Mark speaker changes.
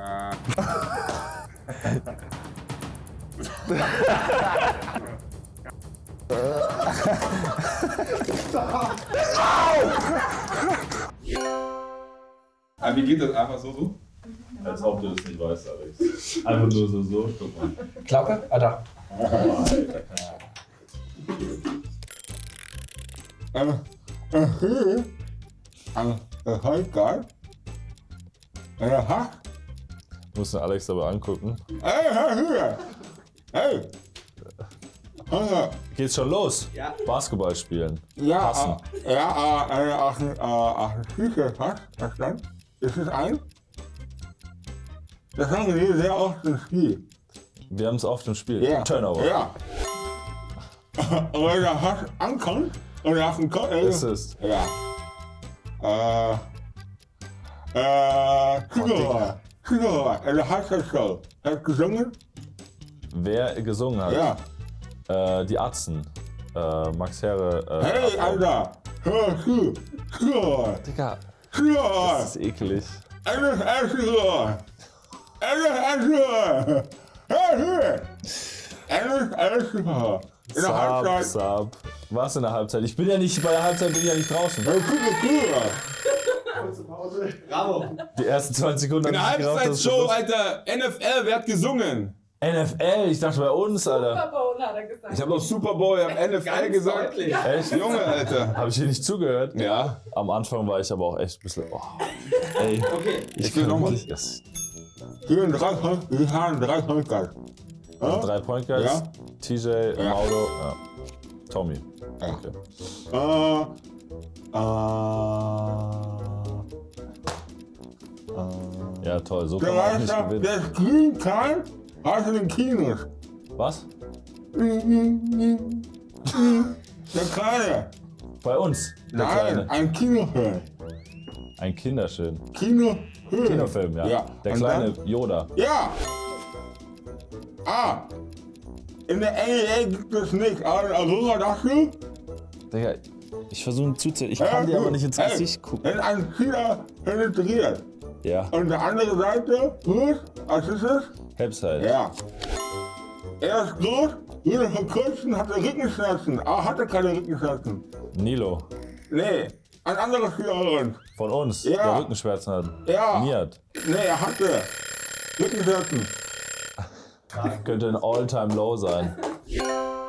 Speaker 1: Aber wie geht das einfach so so?
Speaker 2: Als ob du das nicht weißt, Alex. Einfach nur so, so. Guck mal.
Speaker 3: Klappe? Ah, da.
Speaker 2: Muss den Alex aber angucken. Geht's schon los?
Speaker 4: Ja.
Speaker 2: Basketball spielen.
Speaker 5: Ja,
Speaker 2: Passen.
Speaker 5: äh, ja, äh, auf den, äh, auf den Füße fast, verstanden? Ist es ein? Das haben wir sehr oft im Spiel.
Speaker 2: Wir haben es oft im Spiel.
Speaker 5: Ja.
Speaker 2: Turnover.
Speaker 5: Ja. Und wenn er fast ankommt und auf den Kopf ist.
Speaker 2: Assist.
Speaker 5: Ja. Äh. Äh. Zuhörer. Zuhörer. Er hat das so. Er hat gesungen?
Speaker 2: Wer gesungen hat?
Speaker 5: Ja.
Speaker 2: Äh, die Atzen. Äh, Max Herre. Äh,
Speaker 5: Hey, Alter. Hör zu. Zuhörer.
Speaker 2: Digga,
Speaker 5: Zuhörer.
Speaker 2: das ist eklig.
Speaker 5: Alles Zuhörer. Alles zu. Alles, Zuhörer. In der Halbzeit.
Speaker 2: sub. Was in der Halbzeit? Ich bin ja nicht bei der Halbzeit, bin ich ja nicht draußen.
Speaker 5: Hör zu, Zuhörer.
Speaker 4: Bravo.
Speaker 2: Die ersten 20 Sekunden
Speaker 1: In der
Speaker 2: ich
Speaker 1: Halbzeitshow, Alter, NFL, wer hat gesungen?
Speaker 2: NFL, ich dachte bei uns, Alter.
Speaker 6: Super Bowl hat er gesagt.
Speaker 1: Ich habe noch Super Bowl, ich habe NFL
Speaker 4: Ganz
Speaker 1: gesagt.
Speaker 4: deutlich.
Speaker 2: Echt?
Speaker 1: Junge, Alter.
Speaker 2: Habe ich hier nicht zugehört?
Speaker 1: Ja.
Speaker 2: Am Anfang war ich aber auch echt ein bisschen. Oh. Ey,
Speaker 4: Okay.
Speaker 1: Ich will nochmal.
Speaker 2: das
Speaker 5: Wir haben drei, wir haben drei Podcasts.
Speaker 2: also drei Point Guys,
Speaker 5: Ja.
Speaker 2: TJ, Mauro, ja. Tommy.
Speaker 5: Ja.
Speaker 2: Okay.
Speaker 5: Äh, äh,
Speaker 2: Ja, toll, so
Speaker 5: der
Speaker 2: kann man auch nicht gewinnen.
Speaker 5: der Screen Time hast du den Kinos.
Speaker 2: Was?
Speaker 5: Der Kleine.
Speaker 2: Bei uns? Der
Speaker 5: Nein,
Speaker 2: Kleine.
Speaker 5: ein Kinofilm.
Speaker 2: Ein Kinderschön.
Speaker 5: Kinofilm.
Speaker 2: Kinofilm, ja.
Speaker 5: Ja.
Speaker 2: Der
Speaker 5: Und
Speaker 2: kleine
Speaker 5: dann-
Speaker 2: Yoda.
Speaker 5: Ja. Ah. In der NEA gibt es nicht. Aber Aurora dachte du?
Speaker 2: Digga, ich versuche zuzählen. Ich
Speaker 5: Ja,
Speaker 2: kann dir
Speaker 5: gut.
Speaker 2: aber nicht ins
Speaker 5: Hey,
Speaker 2: Gesicht gucken.
Speaker 5: In ein China penetriert.
Speaker 2: Ja,
Speaker 5: Und der andere Seite, groß, was ist es?
Speaker 2: Helpside.
Speaker 5: Ja. Er ist groß, wurde vor kurzem, hatte Rückenschmerzen, aber hatte keine Rückenschmerzen.
Speaker 2: Nilo.
Speaker 5: Nee, ein anderer Spielerin.
Speaker 2: Von uns,
Speaker 5: Ja.
Speaker 2: der Rückenschmerzen hat.
Speaker 5: Ja.
Speaker 2: Niat.
Speaker 5: Nee, er hatte Rückenschmerzen.
Speaker 2: Könnte ein All-Time-Low sein.